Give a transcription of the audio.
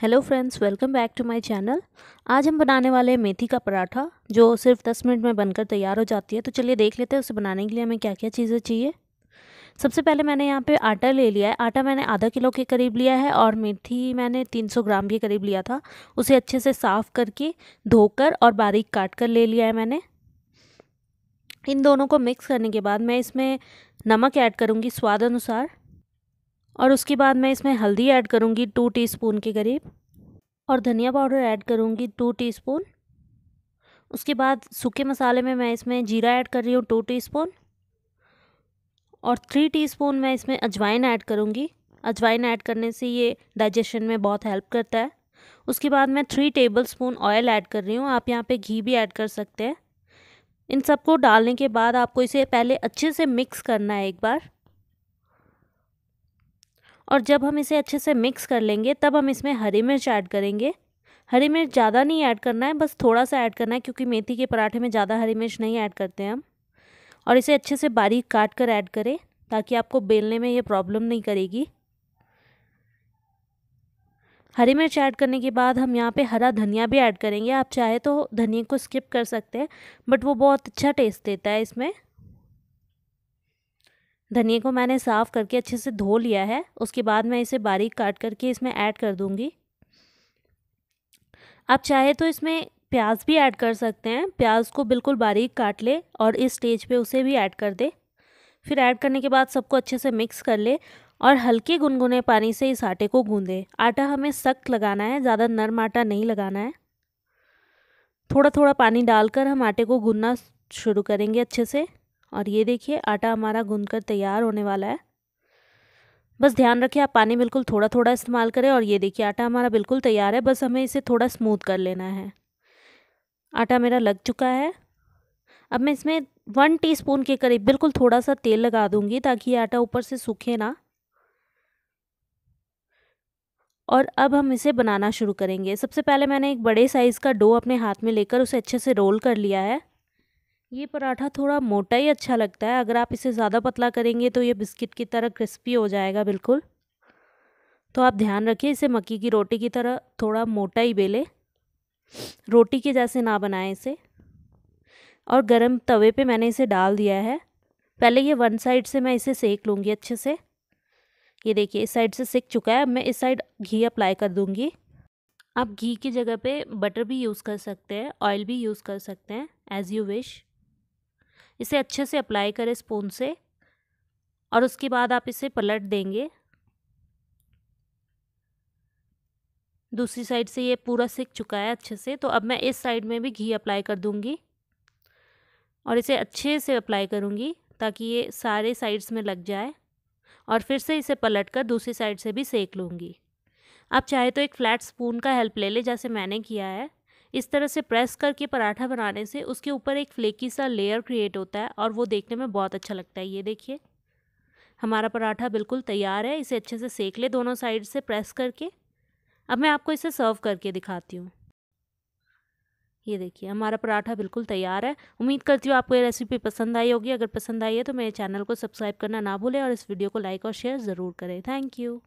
Hello friends welcome back to my channel आज हम बनाने वाले हैं मेथी का पराठा, जो सिर्फ़ दस मिनट में बनकर तैयार हो जाती है। तो चलिए देख लेते हैं, उसे बनाने के लिए हमें क्या क्या चीज़ें चाहिए। सबसे पहले मैंने यहाँ पे आटा ले लिया है। आटा मैंने आधा किलो के करीब लिया है और मेथी मैंने 300 ग्राम के करीब लिया था। उसे अच्छे से साफ़ करके धोकर और बारीक काट कर ले लिया है मैंने। इन दोनों को मिक्स करने के बाद मैं इसमें नमक ऐड करूँगी स्वाद अनुसार। और उसके बाद मैं इसमें हल्दी ऐड करूँगी टू टीस्पून के करीब और धनिया पाउडर ऐड करूँगी टू टीस्पून उसके बाद सूखे मसाले में मैं इसमें जीरा ऐड कर रही हूँ टू टीस्पून और थ्री टीस्पून मैं इसमें अजवाइन ऐड करूँगी। अजवाइन ऐड करने से ये डाइजेशन में बहुत हेल्प करता है। उसके बाद मैं three tablespoon oil add कर रही हूँ। आप यहाँ पे घी भी ऐड कर सकते हैं। इन सबको डालने के बाद आपको इसे पहले अच्छे से मिक्स करना है एक बार। और जब हम इसे अच्छे से मिक्स कर लेंगे, तब हम इसमें हरी मिर्च ऐड करेंगे। हरी मिर्च ज़्यादा नहीं ऐड करना है, बस थोड़ा सा ऐड करना है, क्योंकि मेथी के पराठे में ज़्यादा हरी मिर्च नहीं ऐड करते हैं हम। और इसे अच्छे से बारीक काट कर ऐड करें, ताकि आपको बेलने में ये प्रॉब्लम नहीं करेगी। हरी मिर्च ऐड करने के बाद हम यहाँ पे हरा धनिया भी ऐड करेंगे। आप चाहे तो धनिया को स्किप कर सकते हैं बट वो बहुत अच्छा टेस्ट देता है इसमें। धनिया को मैंने साफ़ करके अच्छे से धो लिया है। उसके बाद मैं इसे बारीक काट करके इसमें ऐड कर दूँगी। आप चाहे तो इसमें प्याज भी ऐड कर सकते हैं। प्याज को बिल्कुल बारीक काट ले और इस स्टेज पे उसे भी ऐड कर दे। फिर ऐड करने के बाद सबको अच्छे से मिक्स कर ले और हल्के गुनगुने पानी से इस आटे को गूंदे। आटा हमें सख्त लगाना है, ज़्यादा नरम आटा नहीं लगाना है। थोड़ा थोड़ा पानी डालकर हम आटे को गूंदना शुरू करेंगे अच्छे से। और ये देखिए, आटा हमारा गूंद कर तैयार होने वाला है। बस ध्यान रखिए आप पानी बिल्कुल थोड़ा थोड़ा इस्तेमाल करें और ये देखिए, आटा हमारा बिल्कुल तैयार है, बस हमें इसे थोड़ा स्मूथ कर लेना है। आटा मेरा लग चुका है। अब मैं इसमें वन टीस्पून के करीब बिल्कुल थोड़ा सा तेल लगा दूँगी ताकि ये आटा ऊपर से सूखे ना। और अब हम इसे बनाना शुरू करेंगे। सबसे पहले मैंने एक बड़े साइज़ का डो अपने हाथ में लेकर उसे अच्छे से रोल कर लिया है। ये पराठा थोड़ा मोटा ही अच्छा लगता है। अगर आप इसे ज़्यादा पतला करेंगे तो ये बिस्किट की तरह क्रिस्पी हो जाएगा, बिल्कुल। तो आप ध्यान रखिए, इसे मक्की की रोटी की तरह थोड़ा मोटा ही बेले। रोटी के जैसे ना बनाएँ इसे। और गरम तवे पे मैंने इसे डाल दिया है। पहले ये वन साइड से मैं इसे सेक लूँगी अच्छे से। ये देखिए, इस साइड से सेक चुका है। अब मैं इस साइड घी अप्लाई कर दूँगी। आप घी की जगह पे बटर भी यूज़ कर सकते हैं, ऑयल भी यूज़ कर सकते हैं एज़ यू विश इसे अच्छे से अप्लाई करें स्पून से और उसके बाद आप इसे पलट देंगे। दूसरी साइड से ये पूरा सिक चुका है अच्छे से तो अब मैं इस साइड में भी घी अप्लाई कर दूँगी और इसे अच्छे से अप्लाई करूँगी ताकि ये सारे साइड्स में लग जाए और फिर से इसे पलट कर दूसरी साइड से भी सेक लूँगी। आप चाहे तो एक फ्लैट स्पून का हेल्प ले लें, जैसे मैंने किया है। इस तरह से प्रेस करके पराठा बनाने से उसके ऊपर एक फ्लेकी सा लेयर क्रिएट होता है और वो देखने में बहुत अच्छा लगता है। ये देखिए। हमारा पराठा बिल्कुल तैयार है। इसे अच्छे से सेक ले दोनों साइड से प्रेस करके। अब मैं आपको इसे सर्व करके दिखाती हूँ। ये देखिए, हमारा पराठा बिल्कुल तैयार है। उम्मीद करती हूँ आपको ये रेसिपी पसंद आई होगी। अगर पसंद आई है तो मेरे चैनल को सब्सक्राइब करना ना भूलें और इस वीडियो को लाइक और शेयर ज़रूर करें। Thank you